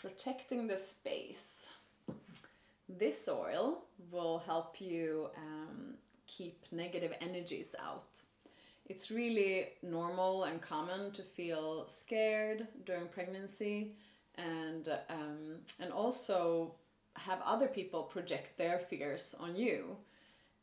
protecting the space. This oil will help you um, keep negative energies out. It's really normal and common to feel scared during pregnancy and um, and also have other people project their fears on you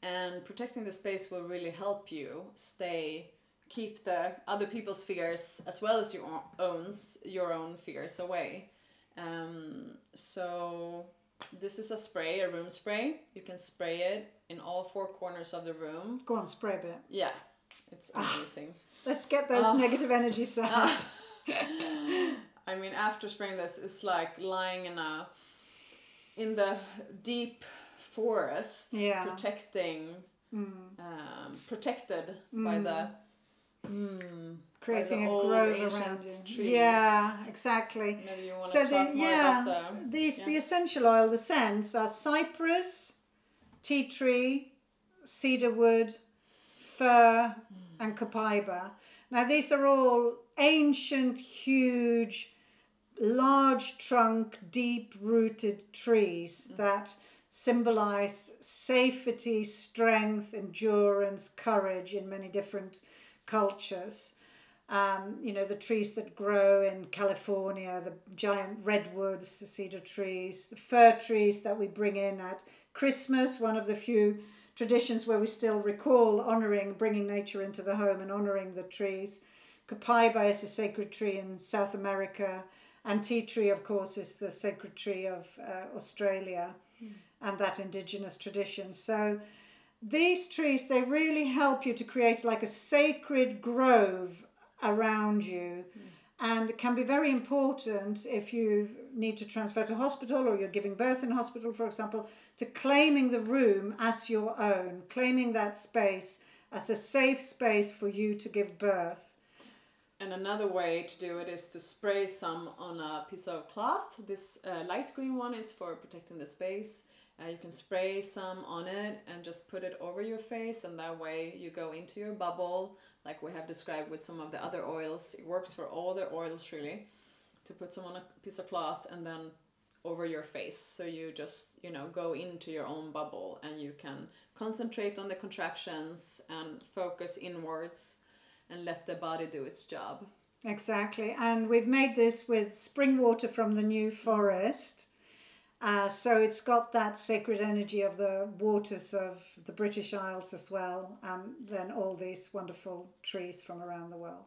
and protecting the space will really help you stay keep the other people's fears as well as your owns your own fears away um, so this is a spray a room spray you can spray it in all four corners of the room Go on, spray a bit. yeah it's amazing Let's get those Ah. negative energies out. Ah. I mean, after spraying this, it's like lying in a in the deep forest, Yeah. protecting, Mm. um, protected by the mm, Creating a grove around you. trees. Yeah, exactly. Maybe you want to So the yeah, these yeah. the essential oil, the scents are cypress, tea tree, cedar wood, fir, and copaiba. Now these are all ancient, huge, large trunk, deep rooted trees that symbolize safety, strength, endurance, courage in many different cultures. Um, you know, the trees that grow in California, the giant redwoods, the cedar trees, the fir trees that we bring in at Christmas, one of the few traditions where we still recall honoring, bringing nature into the home and honoring the trees. Copaiba is a sacred tree in South America, and tea tree, of course, is the sacred tree of uh, Australia and that indigenous tradition. So these trees, they really help you to create like a sacred grove around you. And it can be very important if you need to transfer to hospital or you're giving birth in hospital, for example, to claiming the room as your own, claiming that space as a safe space for you to give birth. And another way to do it is to spray some on a piece of cloth. This uh, light green one is for protecting the space. Uh, you can spray some on it and just put it over your face, and that way you go into your bubble, like we have described with some of the other oils. It works for all the oils, really, to put some on a piece of cloth and then over your face. So you just, you know, go into your own bubble and you can concentrate on the contractions and focus inwards and let the body do its job. Exactly. And we've made this with spring water from the New Forest. Uh, so it's got that sacred energy of the waters of the British Isles as well, and then all these wonderful trees from around the world.